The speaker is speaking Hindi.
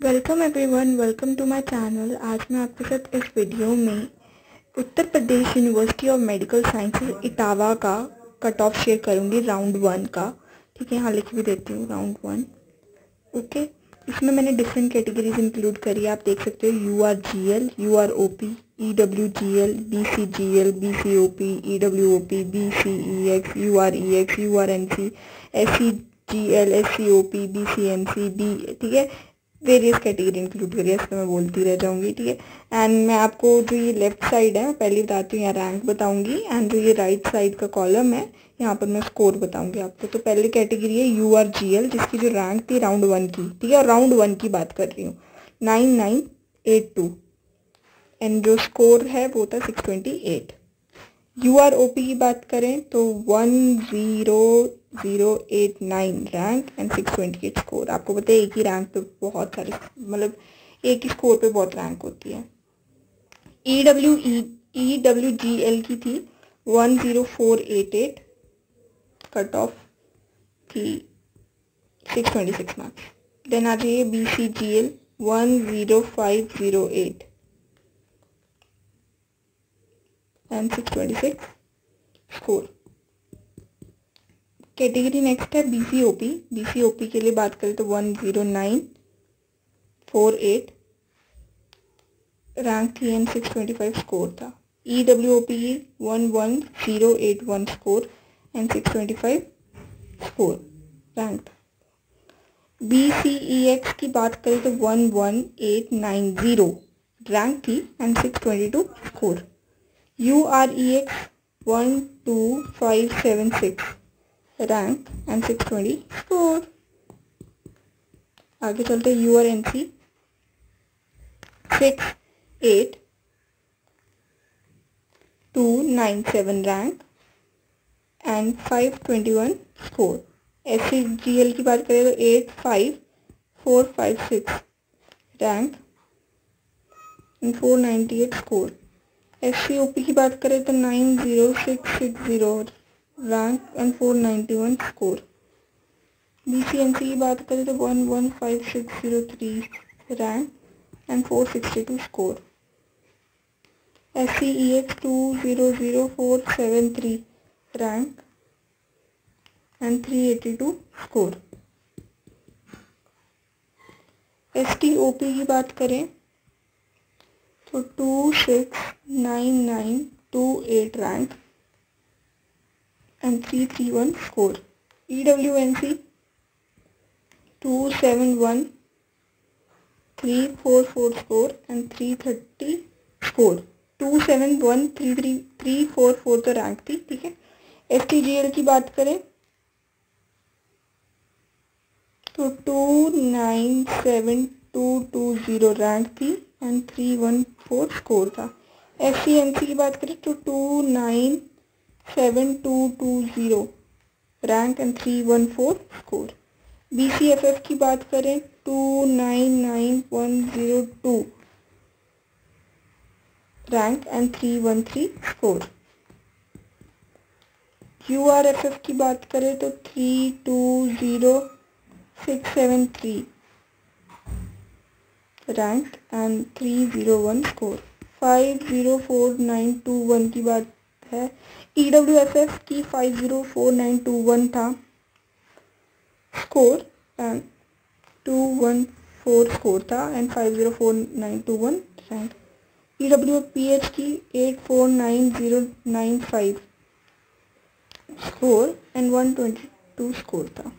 Welcome everyone welcome to my channel आज मैं आपके साथ इस वीडियो में Uttar Pradesh university of medical sciences Etawah का कट ऑफ़ शेयर करूँगी राउंड वन का। ठीक है, यहाँ लिख भी देती हूँ राउंड वन ओके इसमें मैंने डिफरेंट कैटेगरीज इंक्लूड करी आप देख सकते हो U R G L U R O P E W G L B C G L B C O P E W O P B C E X U R E X U R N C S C G L S C O P B C N C B ठीक है? वेरियस कैटेगरी इंक्लूड करिए पर मैं बोलती रह जाऊँगी, ठीक है? एंड मैं आपको जो ये लेफ़्ट साइड है पहले बताती हूँ, यहाँ रैंक बताऊँगी एंड जो ये राइट right साइड का कॉलम है, यहाँ पर मैं स्कोर बताऊँगी आपको। तो पहली कैटेगरी है यू आर जी एल जिसकी जो रैंक थी राउंड वन की, ठीक है? और राउंड वन की बात कर रही हूँ। Nine nine eight two and जो स्कोर है, वो था six twenty eight U R O P की बात करें तो one zero zero eight nine rank and six twenty eight score आपको पता है एक ही रैंक पे बहुत सारे मतलब एक ही स्कोर पे बहुत रैंक होती है। E W E W G L की थी one zero four eight eight cut off थी six twenty six marks then आ जाइए B C G L one zero five zero eight and six twenty six score category next है B C O P B C O P के लिए बात करें तो one zero nine, four eight. Rank थी and six twenty five score था। E W O P one one zero eight one score and six twenty five score, rank था। बी सी ई एक्स की बात करें तो one one eight nine zero, rank थी and six twenty two score. U R E X one two five seven six rank and twenty four आगे चलते U R N C six eight two nine seven rank and five twenty one score S C G L की बात करें तो eight five four five six rank and four ninety eight score S की बात करें तो nine zero six six zero rank and four ninety one score B की बात करें तो one one five six zero three rank and four sixty two score S C E X two zero zero four seven three rank and three eighty two score S T O P की बात करें तो two six nine nine two eight rank and three three one score E W N C two seven one three four four score and three thirty score two seven one three three three four four तो रैंक थी, ठीक है? एस टी जी एल की बात करें तो two nine seven two two zero rank थी। And three one four score था। एस सी एन सी की बात करें तो two nine seven two two zero rank and three one four score B C F F की बात करें two nine nine one zero two rank and three one three score U R F F की बात करें तो three two zero six seven three rank and three zero one score five zero four nine two one की बात है। ई डब्ल्यू एफ़ एफ़ की five zero four nine two one था। Score and two one four score था and five zero four nine two one rank E W P H की eight four nine zero nine five score and one twenty two score था।